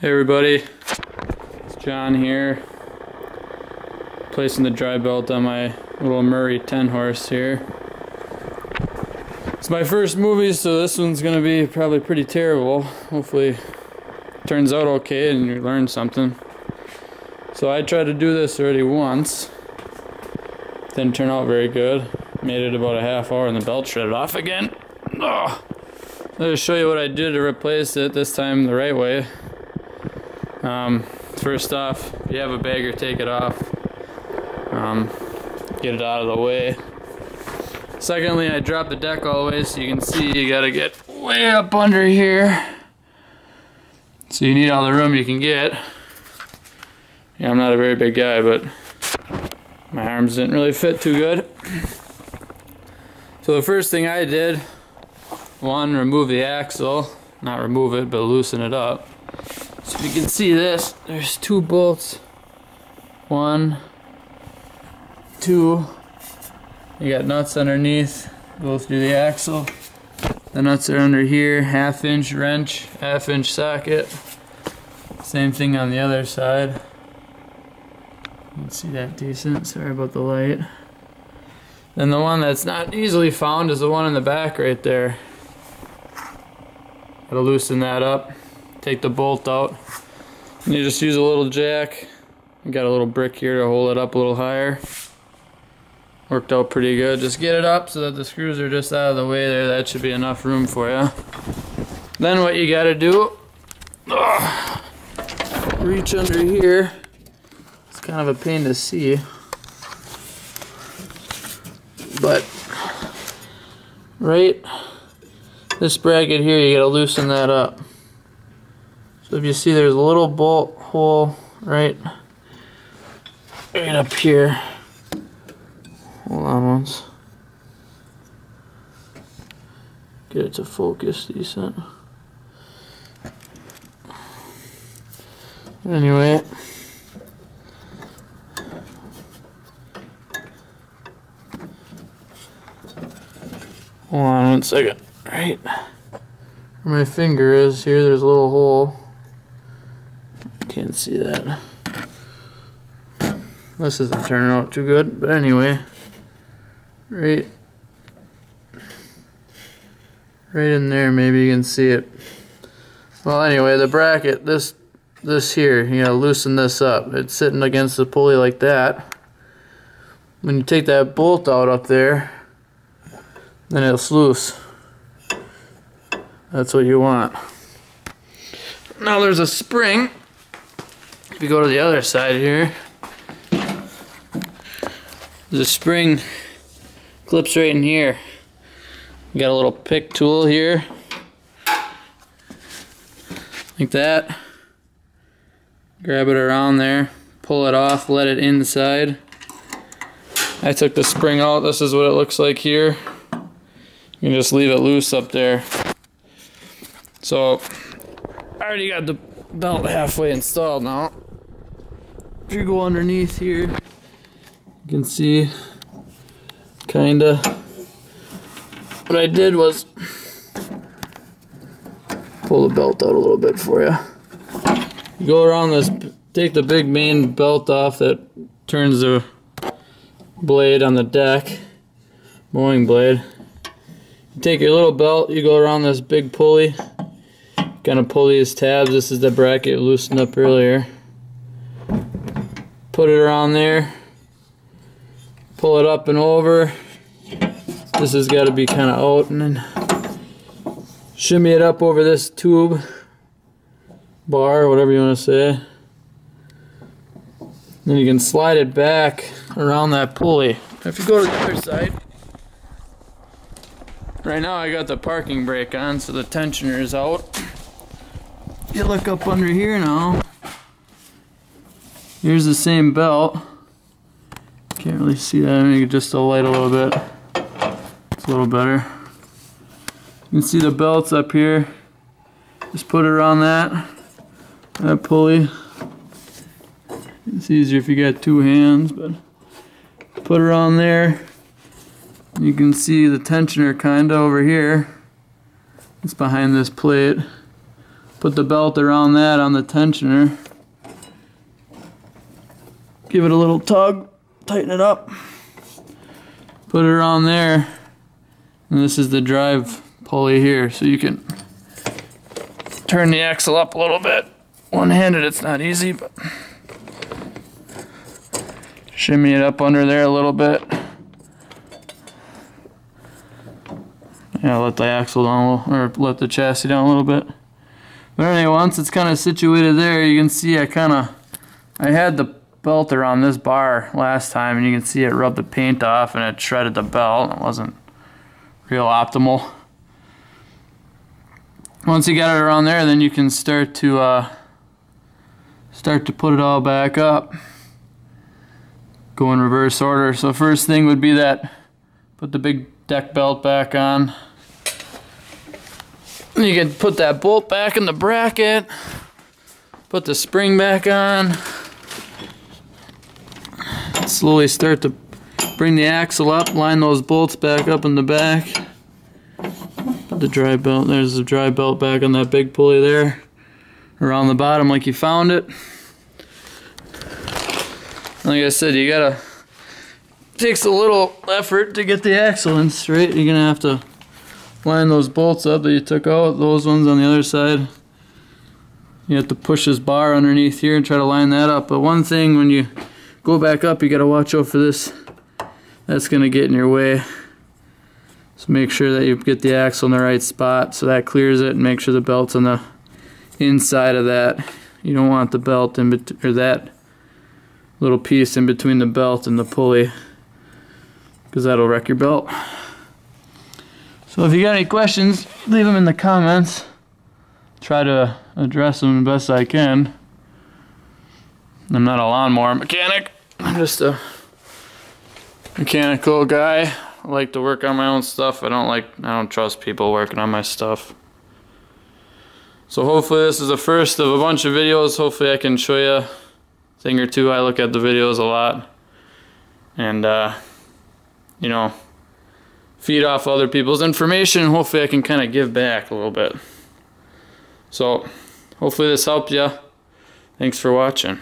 Hey everybody, it's John here. Placing the drive belt on my little Murray 10 horse here. It's my first movie, so this one's gonna be probably pretty terrible. Hopefully, turns out okay and you learn something. So I tried to do this already once. Didn't turn out very good. Made it about a half hour and the belt shredded off again. Oh. Let me show you what I did to replace it, this time the right way. Um, first off, if you have a bagger, take it off. Um, get it out of the way. Secondly, I dropped the deck all the way so you can see you gotta get way up under here. So you need all the room you can get. Yeah, I'm not a very big guy, but my arms didn't really fit too good. So the first thing I did, one, remove the axle. Not remove it, but loosen it up. So if you can see this, there's two bolts. One, two. You got nuts underneath, go through the axle. The nuts are under here, half inch wrench, half inch socket. Same thing on the other side. You can see that decent, sorry about the light. Then the one that's not easily found is the one in the back right there. Gotta loosen that up take the bolt out. And you just use a little jack. Got a little brick here to hold it up a little higher. Worked out pretty good. Just get it up so that the screws are just out of the way there. That should be enough room for you. Then what you gotta do, ugh, reach under here. It's kind of a pain to see. But right this bracket here, you gotta loosen that up. So if you see there's a little bolt hole right, right up here. Hold on once. Get it to focus decent. Anyway. Hold on one second. Right. Where my finger is here, there's a little hole. Can't see that. This isn't turning out too good, but anyway, right, right in there, maybe you can see it. Well, anyway, the bracket, this, this here, you gotta loosen this up. It's sitting against the pulley like that. When you take that bolt out up there, then it's loose. That's what you want. Now there's a spring if you go to the other side here, a spring clips right in here. You got a little pick tool here, like that. Grab it around there, pull it off, let it inside. I took the spring out, this is what it looks like here. You can just leave it loose up there. So, I already got the belt halfway installed now if you go underneath here, you can see kinda what I did was pull the belt out a little bit for you. You go around this, take the big main belt off that turns the blade on the deck, mowing blade. You take your little belt, you go around this big pulley, kind of pull these tabs. This is the bracket loosened up earlier put it around there. Pull it up and over. This has got to be kind of out and then shimmy it up over this tube bar whatever you want to say. Then you can slide it back around that pulley. If you go to the other side right now I got the parking brake on so the tensioner is out. You look up under here now Here's the same belt. Can't really see that. Make it just a light a little bit. It's a little better. You can see the belts up here. Just put it around that, that pulley. It's easier if you got two hands, but put it on there. You can see the tensioner kinda over here. It's behind this plate. put the belt around that on the tensioner. Give it a little tug, tighten it up. Put it around there. And this is the drive pulley here, so you can turn the axle up a little bit. One-handed it's not easy, but shimmy it up under there a little bit. Yeah, let the axle down, a little, or let the chassis down a little bit. But anyway, once it's kind of situated there, you can see I kind of, I had the belt around this bar last time, and you can see it rubbed the paint off and it shredded the belt. It wasn't real optimal. Once you got it around there, then you can start to uh, start to put it all back up. Go in reverse order. So first thing would be that put the big deck belt back on. You can put that bolt back in the bracket, put the spring back on, slowly start to bring the axle up, line those bolts back up in the back. Put the drive belt, there's the drive belt back on that big pulley there, around the bottom like you found it. Like I said, you gotta, takes a little effort to get the axle in straight. You're gonna have to line those bolts up that you took out, those ones on the other side. You have to push this bar underneath here and try to line that up. But one thing when you go back up, you got to watch out for this. That's going to get in your way. So make sure that you get the axle in the right spot so that clears it and make sure the belt's on the inside of that. You don't want the belt in or that little piece in between the belt and the pulley because that'll wreck your belt. So if you got any questions, leave them in the comments. Try to address them the best I can. I'm not a lawnmower mechanic. I'm just a mechanical guy. I like to work on my own stuff. I don't like I don't trust people working on my stuff. So hopefully this is the first of a bunch of videos. Hopefully I can show you a thing or two. I look at the videos a lot. And uh, you know, feed off other people's information. Hopefully I can kind of give back a little bit. So hopefully this helped you. Thanks for watching.